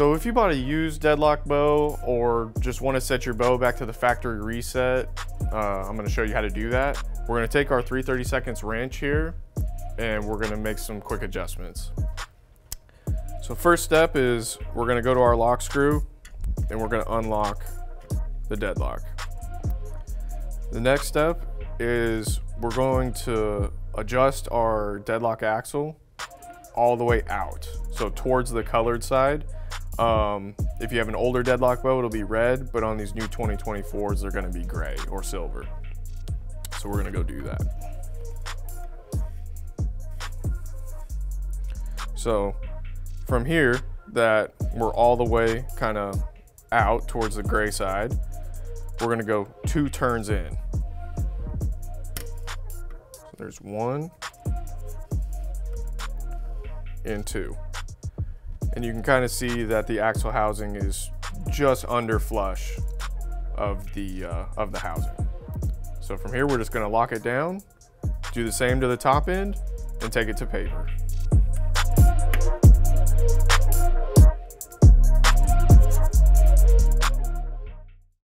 So if you bought a used deadlock bow or just want to set your bow back to the factory reset, uh, I'm going to show you how to do that. We're going to take our 330 seconds wrench here and we're going to make some quick adjustments. So first step is we're going to go to our lock screw and we're going to unlock the deadlock. The next step is we're going to adjust our deadlock axle all the way out, so towards the colored side. Um, if you have an older deadlock bow, it'll be red, but on these new 2024s, they're gonna be gray or silver. So we're gonna go do that. So from here, that we're all the way kind of out towards the gray side, we're gonna go two turns in. There's one and two and you can kind of see that the axle housing is just under flush of the, uh, of the housing. So from here, we're just gonna lock it down, do the same to the top end, and take it to paper.